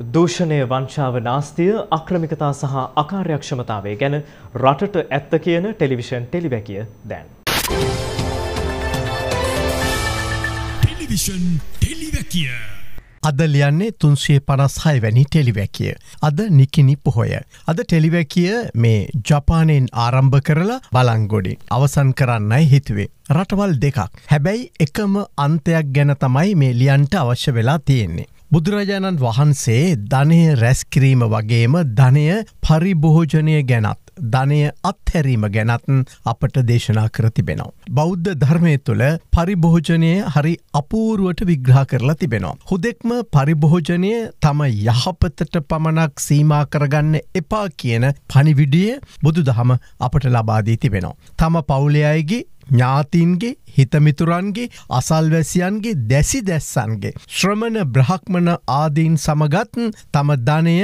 දූෂණය වංශාව නාස්තිය අක්‍රමිකතා සහ අකාර්යක්ෂමතාවය ගැන රටට ඇත්ත කියන ටෙලිවිෂන් ටෙලිවැකිය දැන්. ටෙලිවිෂන් ටෙලිවැකිය. අද ලියන්නේ තුන්සේ පනස්හයි වැනි ටෙලිවැකිය. අද නිකිනි පොහොය. අද ටෙලිවැකිය මේ ජපානයෙන් ආරම්භ කරලා බලංගොඩි. අවසන් කරන්නයි හිතුවේ. රටවල් දෙකක්. හැබැයි එකම අන්තයක් ගැන තමයි මේ ලියන්ට අවශ්‍ය වෙලා තියෙන්නේ. බුදුරජාණන් වහන්සේ ධනය රැස්කිරීම වගේම ධනය පරිභෝජනය ගැනත්. ධනය අත්හැරීම ගැනත්න් අපට දේශනා කර තිබෙනවා. බෞද්ධ ධර්මය තුළ පරිභෝජනය හරි අපූරුවට විග්‍රහ කරලා තිබෙනවා. හුදෙක්ම පරිභෝජනය තම යහපතට පමණක් සීමා කරගන්න එපා කියන පනිවිඩිය බුදු දහම අපට ලබාදී තිබෙනවා. තම පවුලයයිගේ ඥාතින්ගේ හිතමිතුරන්ගේ අසල්වැසියන්ගේ දැසි දැස්සන්ගේ. ශ්‍රමණ බ්‍රහක්මන ආදීන් සමගත්න් තම ධනය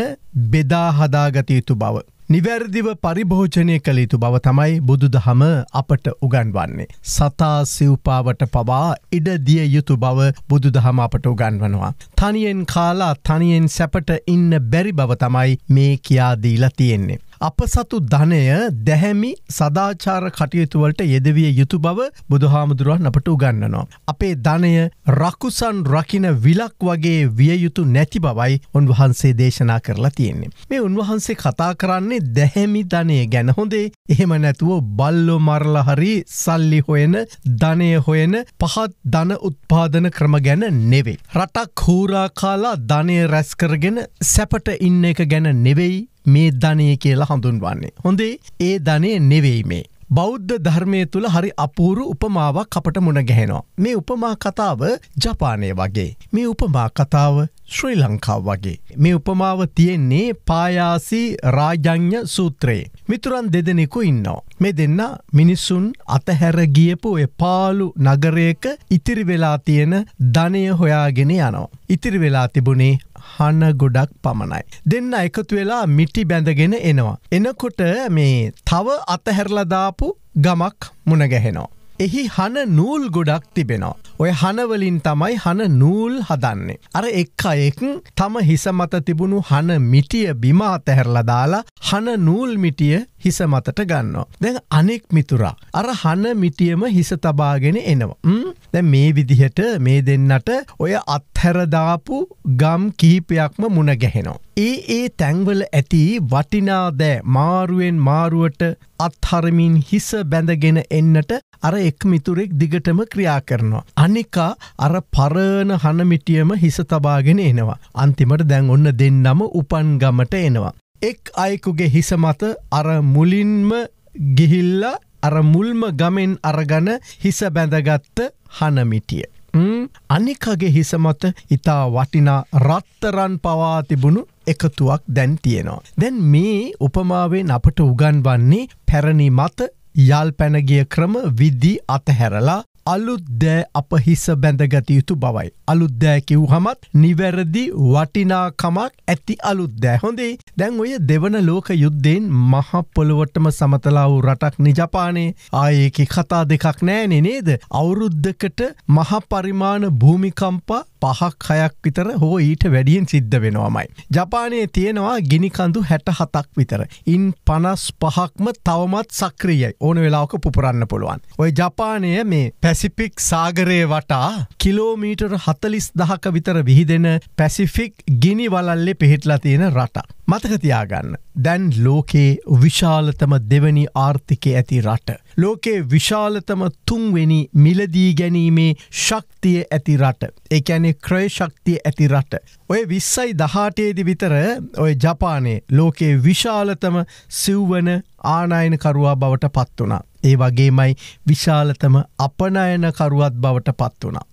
බෙදාහදාගත යුතු බව. නිවැරදිව පරිභෝජනය කළ යුතු බව තමයි බුදු දහම අපට උගන්වන්නේ. සතා සිව්පාවට පවා ඉඩ දිය යුතු බව බුදු දහම අපට උගන්වනවා. තනියෙන් කාලා තනියෙන් සැපට ඉන්න බැරි බව තමයි මේ කියාදීලා තියෙන්නේ. අප සතු ධනය දැහැමි සදාචාර කටයුතුවලට යෙදවිය යුතු බව බුදුහාමුදුරුවන් අපට උගන්නනවා. අපේ ධනය රකුසන් රකින විලක් වගේ විය යුතු නැති බවයි උන්වහන්සේ දේශනා කරලා තියෙන්නේ. මේ උන්වහන්සේ කතා කරන්නේ දැහැමි ධනය ගැන හොඳේ එහෙම නැතුව බල්ලො මරල හරි සල්ලි හොයන ධනය හොයන පහත් ධන උත්පාදන ක්‍රම ගැන නෙවෙයි. රටක් හූරා කාලා ධනය රැස්කරගෙන සැපට ඉන්න එක ගැන නෙවෙයි මේ ධනය කියලා හඳුන්වන්නේ. හොඳේ ඒ ධනය නෙවෙයි මේ. බෞද්ධ ධර්මය තුළ හරි අපූරු උපමාවක් අපට මුණ ගැහෙනවා. මේ උපමා කතාව ජපානය වගේ. මේ උපමා කතාව ශ්‍රී ලංකාව වගේ. මේ උපමාව තියෙන්නේ පායාසි රාජඥ සූත්‍රයේ. මිතුරන් දෙදෙනෙකු ඉන්නවා. මේ දෙන්න මිනිස්සුන් අතහැර ගියපු එ පාලු නගරයක ඉතිරි වෙලා තියෙන ධනය හොයාගෙන යනවා. ඉතිරි වෙලා තිබුණේ හන ගොඩක් පමණයි. දෙන්න එකතු වෙලා මිටි බැඳගෙන එනවා. එනකොට මේ තව අතහැරලදාපු ගමක් මුණගැහෙනවා. එහි හන නූල් ගොඩක් තිබෙනවා. ඔය හනවලින් තමයි හන නූල් හදන්නේ. අර එක් අයෙක් තම හිස මත තිබුණු හන මිටිය බිමා තැහැරලා දාලා හන නූල් මිටිය හිස මතට ගන්නවා. දැන් අනෙක් මිතුරා. අර හන මිටියම හිස තබාගෙන එනවා. දැ මේ විදිහට මේ දෙන්නට ඔය අත්හැරදාපු ගම් කිහිපයක්ම මුණ ගැහෙනවා. ඒ ඒ තැංවල ඇති වටිනාදෑ මාරුවෙන් මාරුවට අත්හරමින් හිස බැඳගෙන එන්නට අර එක් මිතුරෙක් දිගටම ක්‍රියා කරනවා. අනිකා අර පරණ හනමිටියම හිස තබාගෙන එනවා. අන්තිමට දැන් ඔන්න දෙන්නම උපන් ගමට එනවා. එක් අයෙකුගේ හිස මත අර මුලින්ම ගිහිල්ල අර මුල්ම ගමෙන් අරගන හිස බැඳගත්ත හනමිටිය. අනිකගේ හිස මත ඉතා වටිනා රත්තරන් පවා තිබුණු එකතුවක් දැන් තියෙනවා. දැන් මේ උපමාවෙන් අපට උගන්වන්නේ පැරණි මත යල් පැනගිය ක්‍රම විද්දී අතහැරලා අලුත්දෑ අප හිස බැඳගත යුතු බවයි. අලුත්දෑ කිව් හමත් නිවැරදි වටිනාකමක් ඇති අලුත්දෑ හොඳේ දැන් ඔය දෙවන ලෝක යුද්ධයෙන් මහපොළොවටම සමතලා වූ රටක් නිජපානේ ආයකි කතා දෙකක් නෑනෙ නේද. අවුරුද්ධකට මහපරිමාණ භූමිකම්පා පහක් හයක් විතර හෝ ඊට වැඩියෙන් සිද්ධ වෙනවාමයි. ජපානයේ තියෙනවා ගිනිකඳු හැට හතක් විතර. ඉන් පනස් පහක්ම තවමත් සක්‍රියයි ඕන වෙලාවක පුපුරන්න පුළුවන්. ඔය ජපානය මේ පැසිපික් සාගරය වටා කිලෝමීටර් හතලිස් දහක විතර විහිදෙන පැසිෆික් ගිනි වලල්ලෙ පිහිටලා තියෙන රට. මතකතියාගන්න. දැන් ලෝකේ විශාලතම දෙවනි ආර්ථිකය ඇති රට. ලෝකේ විශාලතම තුන්වෙනි මිලදී ගැනීමේ ශක්තිය ඇති රට. එකැනෙ ක්‍රය ශක්තිය ඇති රට. ඔය විස්සයි දහටේදි විතර ඔය ජපානයේ ලෝකේ විශාලතම සිව්වන ආනායනකරුවා බවට පත් වනා. ඒ වගේමයි විශාලතම අපනයනකරුවත් බවට පත් වනා.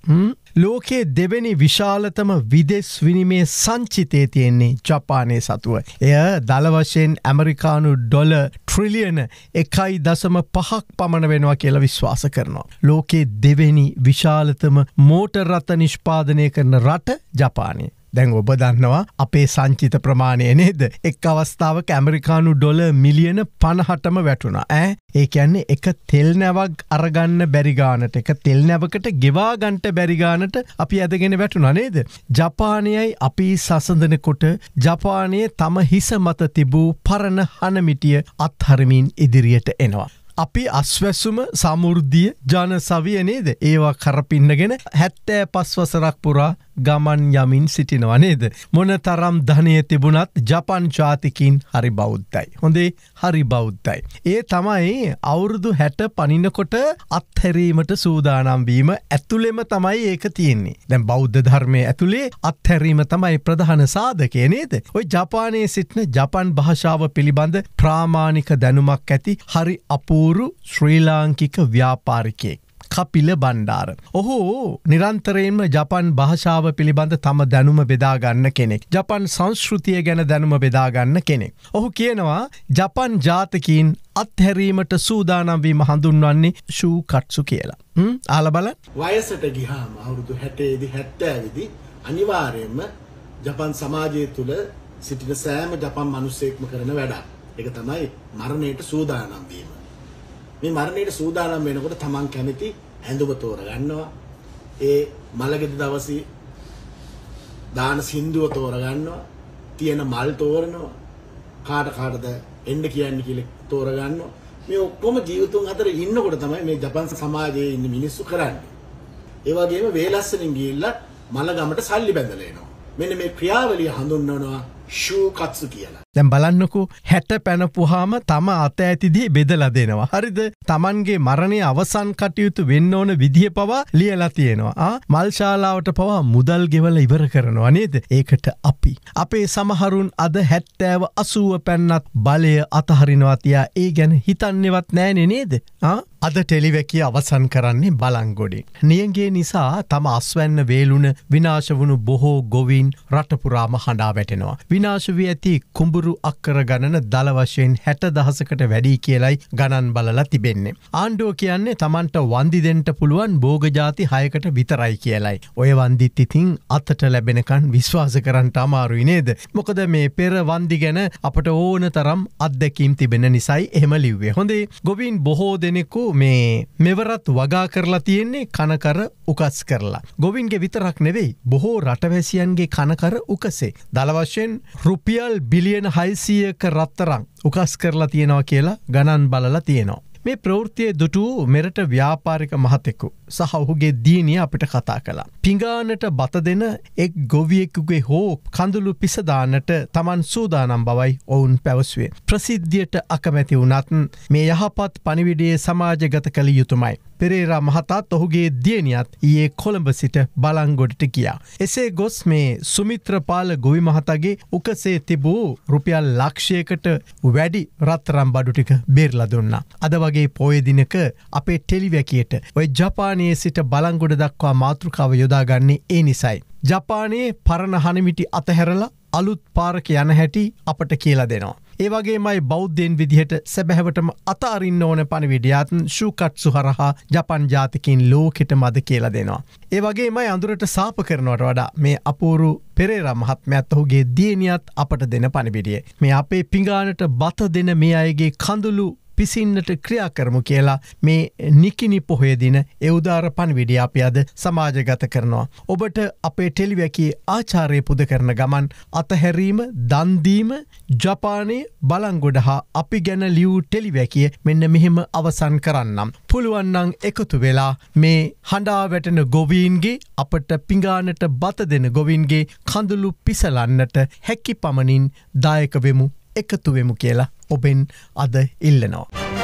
ලෝකයේ දෙවැනි විශාලතම විදෙස් විනිමේ සංචිතය තියෙන්නේ ජපානය සතුව. එය දළවශයෙන් ඇමරිකානු ඩොල ට්‍රිලියන එකයි දසම පහක් පමණ වෙනවා කියලා විශ්වාස කරනවා. ලෝකයේ දෙවෙනි විශාලතම මෝටරත්ත නිෂ්පාදනය කරන රට ජපානය. දැන් ඔබ දන්නවා අපේ සංචිත ප්‍රමාණය නේද? එක් අවස්ථාවක ඇමරිකානු ඩොල මිලියන පණහටම වැටුණ. ඇ ඒ කියන්නේ එක තෙල් නැවක් අරගන්න බැරිගානට එක තෙල් නැවකට ගෙවාගන්ට බැරිගානට අපි ඇදගෙන වැටුන නේද? ජපානයයි අපි සසඳනකොට ජපානය තම හිස මත තිබූ පරණ හනමිටිය අත්හරමින් ඉදිරියට එනවා. අපි අස්වැස්සුම සමුෘද්ධිය ජන සවිය නේද? ඒවා කරපින්නගෙන හැත්තෑ පස්වසරක් පුරා ගමන් යමින් සිටිනවා නේද. මොන තරම් ධනය තිබුණත් ජපන් ජාතිකින් හරි බෞද්ධයි. හොඳේ හරි බෞද්ධයි. ඒ තමයි අවුරුදු හැට පනිනකොට අත්හැරීමට සූදානම්වීම ඇතුළෙම තමයි ඒක තියෙන්නේ. දැන් බෞද්ධ ධර්මය ඇතුළේ අත්හැරීම තමයි ප්‍රධාන සාධකය නේද. ඔය ජපානයේ සිටින ජපන් භාෂාව පිළිබඳ ප්‍රාමාණික දැනුමක් ඇති හරි අපූරු ශ්‍රී ලාංකික ව්‍යාපාරිකයෙක්. කපිල බණ්ඩාර. ඔහු නිරන්තරයෙන්ම ජපන් භාෂාව පිළිබඳ තම දැනුම බෙදාගන්න කෙනෙක්. ජපන් සංස්ෘතිය ගැන දැනුම බෙදාගන්න කෙනෙක්. ඔහු කියනවා ජපන් ජාතකීන් අත්හැරීමට සූදානම්වීම හඳුන්වන්නේ ශූ කට්සු කියලා. ආල බල වයසට ගිහාම අවුරුදු හැටේදි හැත්තෑවිදි අනිවාරයෙන්ම ජපන් සමාජය තුළ සිටින සෑම ජපන් මනුස්සෙක්ම කරන වැඩක්. එක තමයි මරණයට සූදානම්වීම. මේ මරණයට සූදානම් වෙනකොට තමන් කැමති ඇඳුම තෝරගන්නවා. ඒ මළගෙද දවසේ දාන සින්දුව තෝරගන්නවා. තියෙන මල් තෝරනවා. කාට කාටද එන්න කියන්නේ කියලා තෝරගන්නවා. මේ ඔක්කොම ජීවිතුන් අතර ඉන්නකොට තමයි මේ ජපන් සමාජයේ ඉන්න මිනිස්සු කරන්නේ. ඒ වගේම වේලස්සනින් ගිහිල්ලා මල ගමට සල්ලි බැඳලා එනවා. මෙන්න මේ ක්‍රියාවලිය හඳුන්වනවා ෂූ කත්සු කියලා. දැම් බලන්නකු හැට පැනපුහාම තම අත ඇතිදී බෙදල දෙනවා. හරිද තමන්ගේ මරණය අවසන් කටයුතු වෙන්න ඕන විදිහ පවා ලියලා තියෙනවා. මල්ශාලාවට පවා මුදල් ගෙවල ඉවර කරනවා නේද ඒකට අපි. අපේ සමහරුන් අද හැත්තෑව අසුව පැන්නත් බලය අතහරිනවතියා ඒ ගැන හිතන්නෙවත් නෑනෙ නේද. අද ටෙලිවැකිය අවසන් කරන්නේ බලංගොඩින්. නියගේ නිසා තම අස්වැන්න වේලුන විනාශ වුණු බොහෝ ගොවින් රටපුරාම හඬා වැටෙනවා. විනාශවී ඇති කුඹුරු අක්කර ගණන දළ වශයෙන් හැට දහසකට වැඩි කියලයි ගණන් බලලා තිබෙන්නේ. ආණ්ඩුව කියන්නේ තමන්ට වන්දිදෙන්ට පුළුවන් බෝගජාති හයකට විතරයි කියලයි. ඔය වන්දිත් ඉතිං අත්තට ලැබෙනකන් විශ්වාස කරන්නට අමාරුයි නේද. මොකද මේ පෙර වන්දි ගැන අපට ඕන තරම් අත්දැකීම් තිබෙන නිසයි එහෙම ලිව්වේ. හොඳේ ගොවින් බොහෝ දෙනෙකු මේ මෙවරත් වගා කරලා තියෙන්නේ කනකර උකස් කරලා. ගොවින්ගේ විතරක් නෙවෙයි බොහෝ රටවැසියන්ගේ කනකර උකසේ. දළවශයෙන් රුපියල් බිලියන හයිසියක රත්තරං උකස් කරලා තියෙනවා කියලා ගණන් බලලා තියෙනවා. මේ ප්‍රවෘතිය දුටු මෙරට ව්‍යාපාරික මහතෙකු සහ ඔහුගේ දීනිය අපිට කතා කළා. පිංගානට බත දෙන එක් ගොවියෙකුගේ හෝ කඳුළු පිසදානට තමන් සූදානම් බවයි ඔවුන් පැවස්වේ. ප්‍රසිද්ධියට අකමැති වනත් මේ යහපත් පනිවිඩේ සමාජගත කළ යුතුමයි. පෙරේරා මහතාත් ඔහුගේ දියනියත් ඒ කොළඹ සිට බලංගොඩට කියා. එසේ ගොස් මේ සුමිත්‍රපාල ගොවි මහතගේ උකසේ තිබූ රුපියල් ලක්ෂයකට වැඩි රත්තරම් බඩු ටික බේරල දුන්න. අද වගේ පෝයදිනක අපේ ටෙලිවැකියට ඔය ජපානයේ සිට බලංගොඩ දක්වා මාතෘකාව යොදාගන්නේ ඒ නිසයි. ජපානයේ පරණ හනමිටි අතහැරලා අලුත් පාරක යන හැටි අපට කියලා දෙනවා. ඒවගේමයි බෞද්ධයෙන් විදිහට සැබැහැවටම අතාරින්න ඕන පණවිඩියාතන් ශූකට්සු හරහා ජපන් ජාතිකින් ලෝකෙට මද කියලා දෙනවා. ඒවගේමයි අඳුරට සාප කරනවට වඩා මේ අපූරු පෙරේර මහත්මඇත් ඔහුගේ දියනියත් අපට දෙන පණිවිඩිය. මේ අපේ පිඟානට බත දෙන මේ අයගේ කඳුළු පිසින්නට ක්‍රියා කරමු කියලා මේ නිකිනි පොහොයදින එවදාර පන්විඩිය අපි අද සමාජගත කරනවා. ඔබට අපේ ටෙලිවැකි ආචාරය පුද කරන ගමන් අතහැරීම දන්දීම ජපානයේ බලංගොඩ හා අපි ගැන ලියව් ටෙලිවැකිය මෙන්න මෙහෙම අවසන් කරන්නම්. පුළුවන්නං එකතු වෙලා මේ හඬා වැටෙන ගොවීන්ගේ අපට පිඟානට බත දෙන ගොවින්ගේ කඳුළු පිසලන්නට හැකි පමණින් දායකවෙමු එකතුවෙමු කියලා ඔබෙන් අද ඉල්ලනවා.